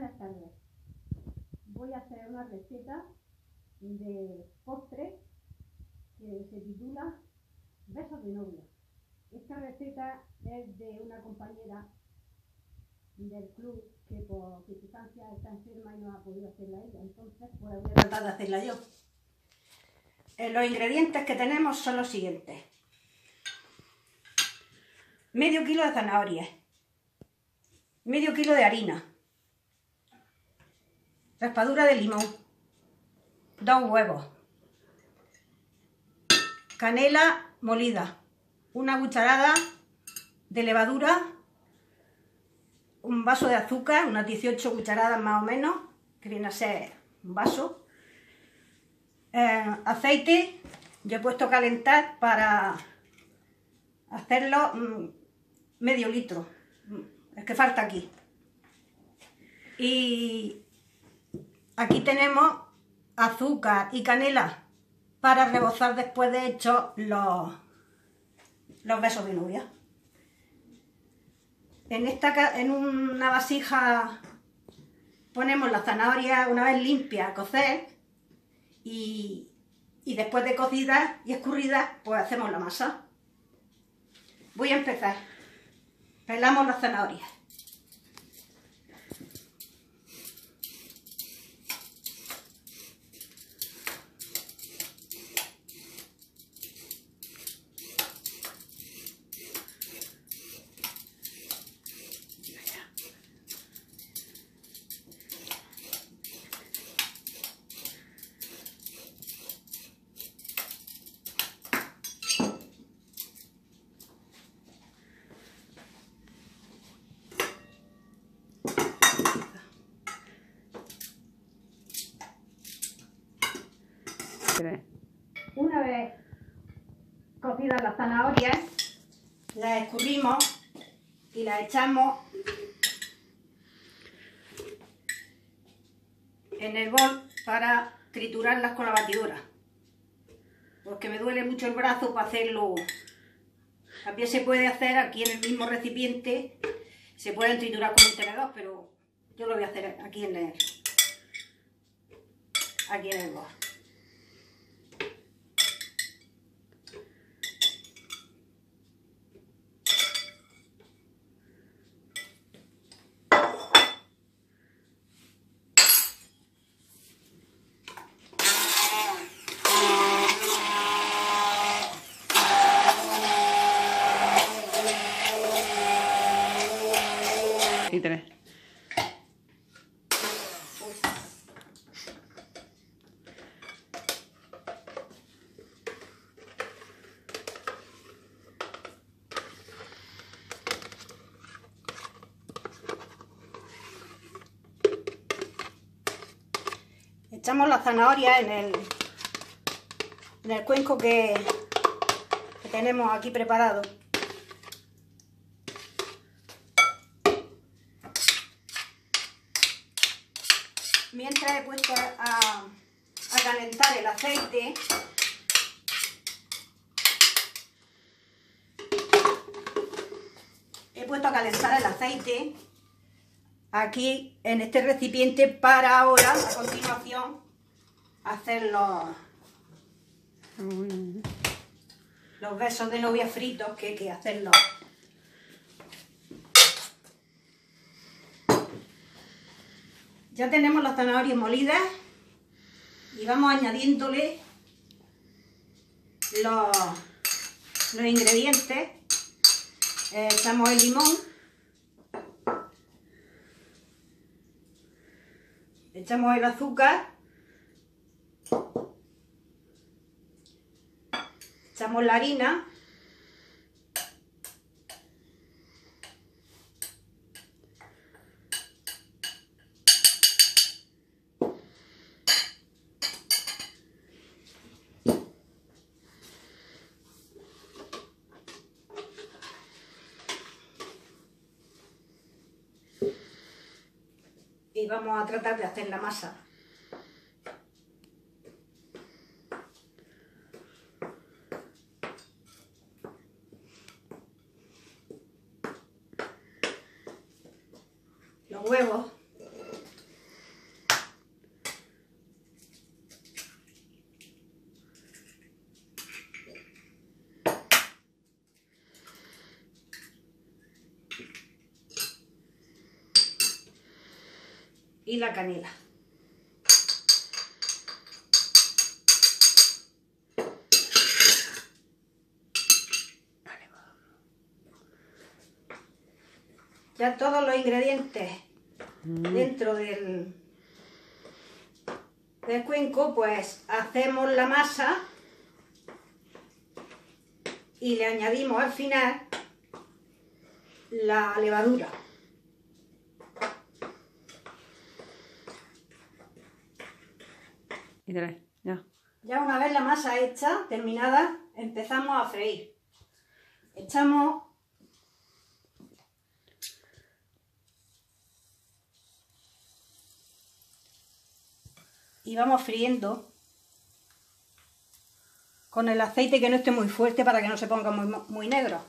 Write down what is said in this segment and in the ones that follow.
Buenas tardes. Voy a hacer una receta de postre que se titula Besos de novia. Esta receta es de una compañera del club que por circunstancias está enferma y no ha podido hacerla ella. Entonces, pues voy a tratar de hacerla yo. Eh, los ingredientes que tenemos son los siguientes. Medio kilo de zanahorias. Medio kilo de harina raspadura de limón, dos huevos, canela molida, una cucharada de levadura, un vaso de azúcar, unas 18 cucharadas más o menos, que viene a ser un vaso, eh, aceite, yo he puesto a calentar para hacerlo mm, medio litro, es que falta aquí. Y Aquí tenemos azúcar y canela para rebozar después de hecho los, los besos de novia. En, esta, en una vasija ponemos la zanahoria una vez limpia a cocer y, y después de cocidas y escurridas pues hacemos la masa. Voy a empezar. Pelamos las zanahorias. Vez cocidas las zanahorias, las escurrimos y las echamos en el bol para triturarlas con la batidora. Porque me duele mucho el brazo para hacerlo. También se puede hacer aquí en el mismo recipiente, se pueden triturar con un tenedor, pero yo lo voy a hacer aquí en el, aquí en el bol. Echamos la zanahoria en el, en el cuenco que tenemos aquí preparado. Mientras he puesto a, calentar el aceite. He puesto a calentar el aceite aquí en este recipiente para ahora a continuación hacer los, los besos de novia fritos que hay que hacerlos Ya tenemos las zanahorias molidas y vamos añadiéndole los, los ingredientes. Eh, echamos el limón. Echamos el azúcar. Echamos la harina. Y vamos a tratar de hacer la masa. Los huevos y la canela. Ya todos los ingredientes mm. dentro del, del cuenco, pues hacemos la masa y le añadimos al final la levadura. Ya. Una vez la masa hecha, terminada, empezamos a freír. Echamos y vamos friendo con el aceite que no esté muy fuerte para que no se ponga muy negro.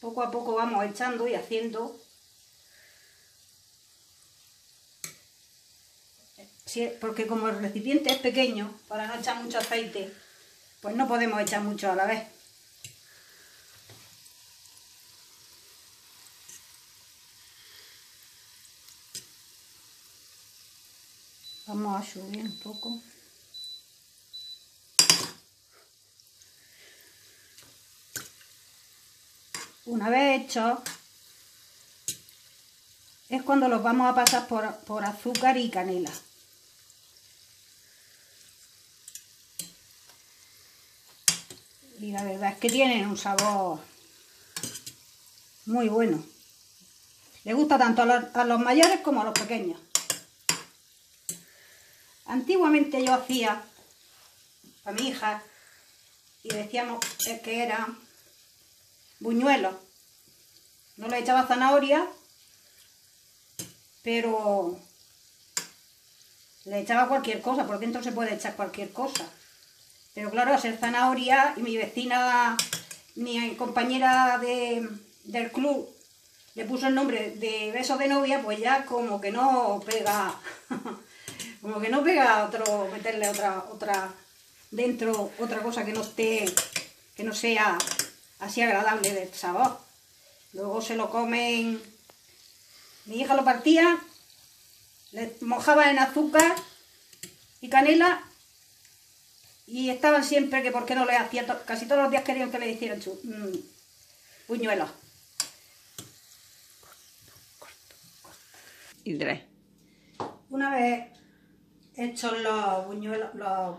Poco a poco vamos echando y haciendo. Porque como el recipiente es pequeño para no echar mucho aceite pues no podemos echar mucho a la vez. Vamos a subir un poco Una vez hecho, es cuando los vamos a pasar por, azúcar y canela. Y la verdad es que tienen un sabor muy bueno. Le gusta tanto a los, a los, mayores como a los pequeños. Antiguamente yo hacía a mi hija y decíamos que eran buñuelos. No le echaba zanahoria, pero le echaba cualquier cosa, porque dentro se puede echar cualquier cosa. Pero claro, hacer zanahoria y mi vecina, mi compañera del club, le puso el nombre de beso de novia, pues ya como que no pega, como que no pega otro, meterle otra, otra, dentro otra cosa que no esté, que no sea así agradable de sabor. Luego se lo comen, mi hija lo partía, le mojaba en azúcar y canela y estaban siempre que por qué no le hacía, casi todos los días querían que le hicieran su, mm, puñuelos. Y tres. Una vez hechos los buñuelos, los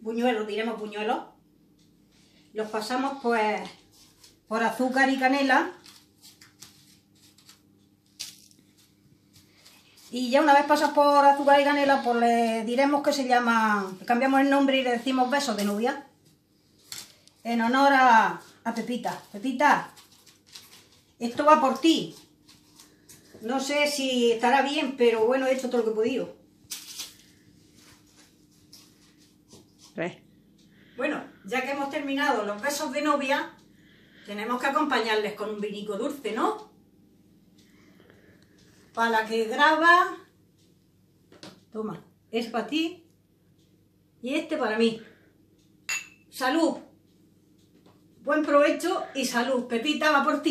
buñuelos, diremos buñuelos, los pasamos pues por azúcar y canela. Y ya una vez pasas por azúcar y canela, pues le diremos que se llama, cambiamos el nombre y le decimos besos de novia. En honor a, a Pepita. Pepita, esto va por ti. No sé si estará bien, pero bueno, he hecho todo lo que he podido. Bueno, ya que hemos terminado los besos de novia, tenemos que acompañarles con un vinico dulce, ¿no? Para la que graba... Toma, es para ti y este para mí. ¡Salud! Buen provecho y salud. Pepita va por ti.